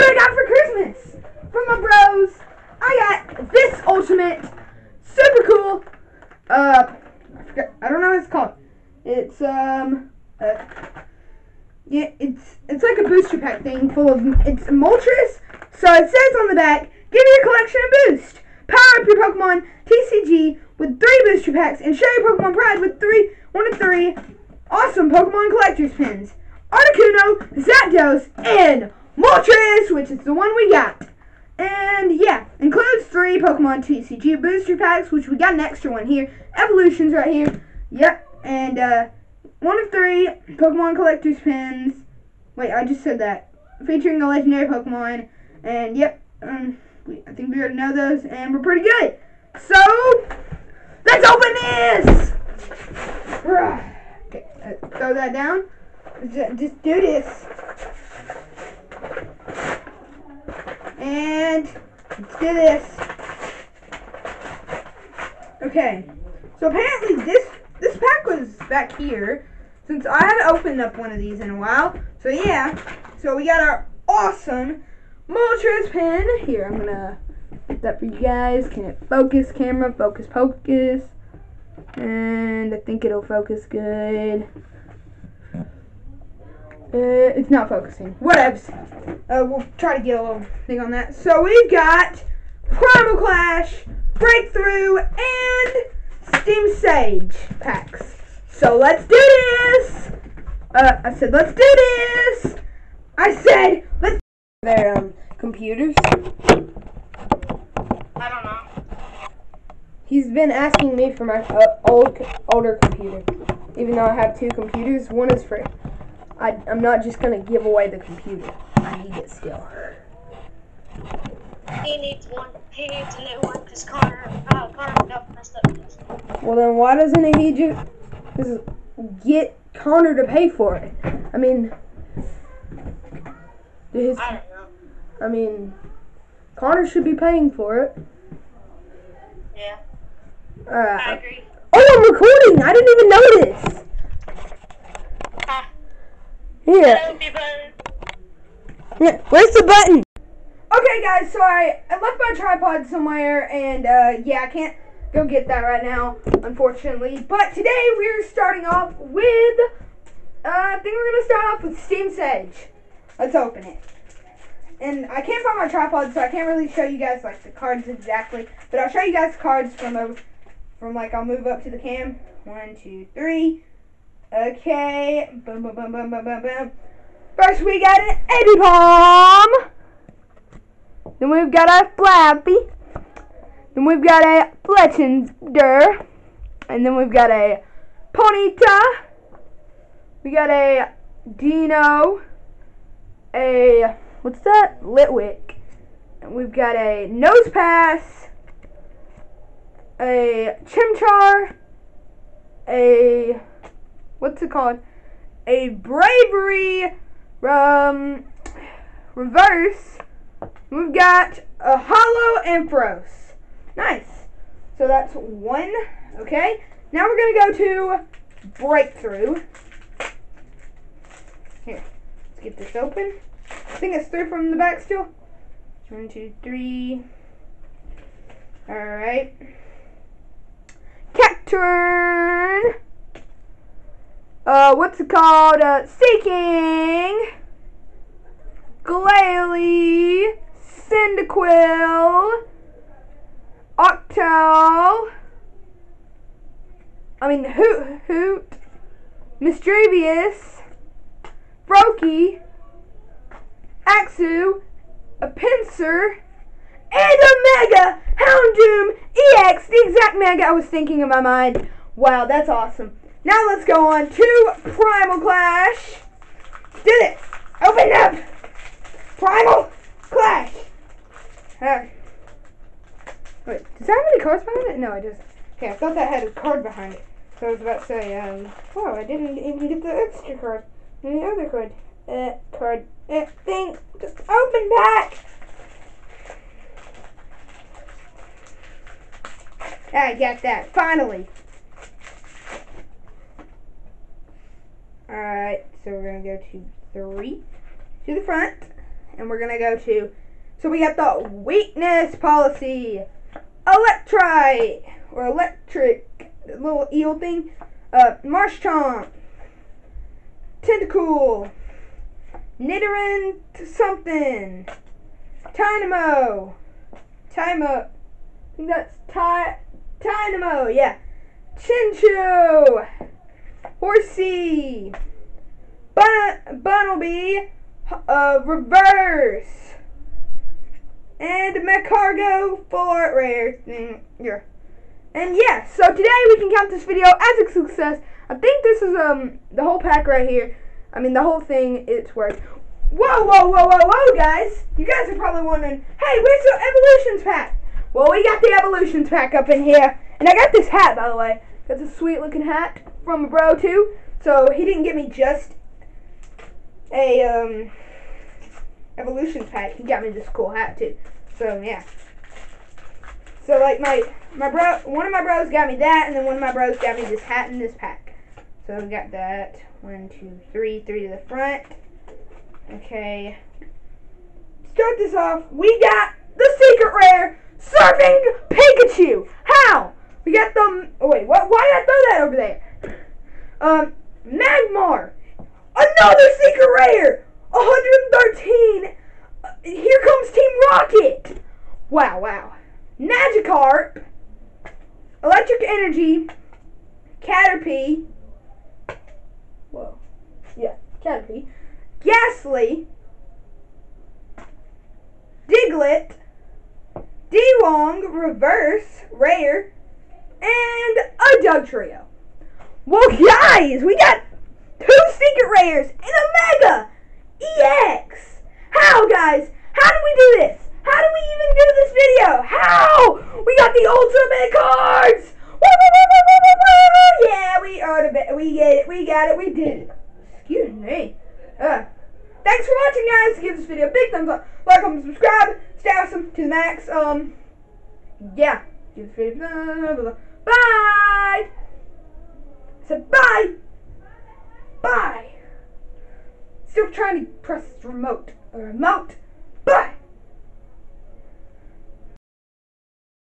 what I got for Christmas from my bros. I got this ultimate, super cool. Uh, I, forgot, I don't know what it's called. It's um, uh, yeah, it's it's like a booster pack thing full of it's Moltres. So it says on the back, give your collection a boost. Power up your Pokemon TCG with three booster packs and show your Pokemon Pride with three, one of three awesome Pokemon collector's pins. Articuno, Zapdos, and Moltres, which is the one we got. And yeah, includes three Pokemon TCG booster packs, which we got an extra one here. Evolutions right here. Yep, and uh, one of three Pokemon collector's pins. Wait, I just said that. Featuring a legendary Pokemon. And yep, um, we, I think we already know those, and we're pretty good. So, let's open this! Okay, uh, throw that down. Just do this. And let's do this. Okay. So apparently this this pack was back here since I haven't opened up one of these in a while. So yeah. So we got our awesome Moltres pin. Here, I'm gonna get that for you guys. Can it focus camera? Focus focus. And I think it'll focus good. Uh, it's not focusing. Whatevs. Uh, we'll try to get a little thing on that. So we've got Primal Clash, Breakthrough, and Steam Siege packs. So let's do this. Uh, I said let's do this. I said let's. Their um, computers. I don't know. He's been asking me for my uh, old, older computer, even though I have two computers. One is free. I, I'm not just gonna give away the computer. I need it still. He needs one. He needs a new one because Connor, uh, Connor got messed up. his. Well, then why doesn't he just, just get Connor to pay for it? I mean, his, I don't know. I mean, Connor should be paying for it. Yeah, Alright. I agree. Oh, I'm recording. I didn't even notice. Ah, Here. that would. Yeah, Where's the button? Okay, guys. So I, I left my tripod somewhere, and uh, yeah, I can't go get that right now, unfortunately. But today we're starting off with. Uh, I think we're gonna start off with Steam Siege. Let's open it. And I can't find my tripod, so I can't really show you guys like the cards exactly. But I'll show you guys cards from a, from like I'll move up to the cam. One, two, three. Okay. Boom, boom, boom, boom, boom, boom, boom. First we got an Eddie. Then we've got a Flappy. Then we've got a Fletchinder. And then we've got a Ponyta. We got a Dino. A what's that? Litwick. And we've got a Nosepass. A Chimchar. A what's it called? A Bravery um reverse. We've got a Holo Ampharos. Nice. So that's one. Okay. Now we're gonna go to Breakthrough. Here, let's get this open. I think it's three from the back still. One, two, three. Alright. Cacturne. Uh, what's it called? Uh, Seaking. Glalie. Cyndaquil. Octo. I mean, Hoot. Hoot. Mischievous. Brokey. Axew. A pincer, And a Mega Houndoom EX. The exact Mega I was thinking in my mind. Wow, that's awesome. Now let's go on to Primal Clash. Did it! Open up. Primal Clash. Alright. Wait, does that have any cards behind it? No, I just. Okay, I thought that had a card behind it. So I was about to say, um, oh, I didn't even get the extra card. And the other card. Uh, card. Uh, thing. Just open back. I got that. Finally. Alright, so we're gonna go to three. To the front. and we're gonna go to. So we got the weakness policy, Electrite or electric little eel thing, uh, Marshtomp, Tentacool, Nidoran something, Dynamo, think that's Ty, Dynamo, yeah, Chinchou, Horsey, Bun- Bunnelby, uh, Reverse, and Magcargo for rare thing. Yeah. And yeah, so today we can count this video as a success. I think this is um the whole pack right here. I mean the whole thing. It's worth. Whoa, whoa, whoa, whoa, whoa, guys! You guys are probably wondering, hey, where's the evolutions pack? Well, we got the evolutions pack up in here, and I got this hat by the way. That's a sweet looking hat from a bro too. So he didn't give me just a um pack. He got me this cool hat too. So yeah. So like my my bro, one of my bros got me that, and then one of my bros got me this hat and this pack. So we got that. One, two, three, three to the front. Okay. Start this off. We got the secret rare surfing Pikachu. How? We got the. Oh wait, what? Why did I throw that over there? Um, Magmar. Another secret rare. 113. Uh, here comes Team Rocket. Wow, wow. Magikarp, Electric Energy, Caterpie, whoa, yeah, Caterpie, Gastly, Diglett, Dewgong, Reverse, Rare, Dugtrio. Well, guys, we got two secret rares and a Mega EX. How, guys? How do we do this? How do we even do this video? How? We got the ultimate cards! Yeah, we earned a bit. We get it. We got it. We did it. Excuse me. Uh, thanks for watching, guys. Give this video a big thumbs up. Like, comment, subscribe. Stay awesome to the max. Um, yeah. Give this video. Blah, blah, blah. Bye. Said bye. Bye. Still trying to press remote. A remote.